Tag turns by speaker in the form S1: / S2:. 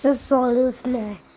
S1: So solid smash.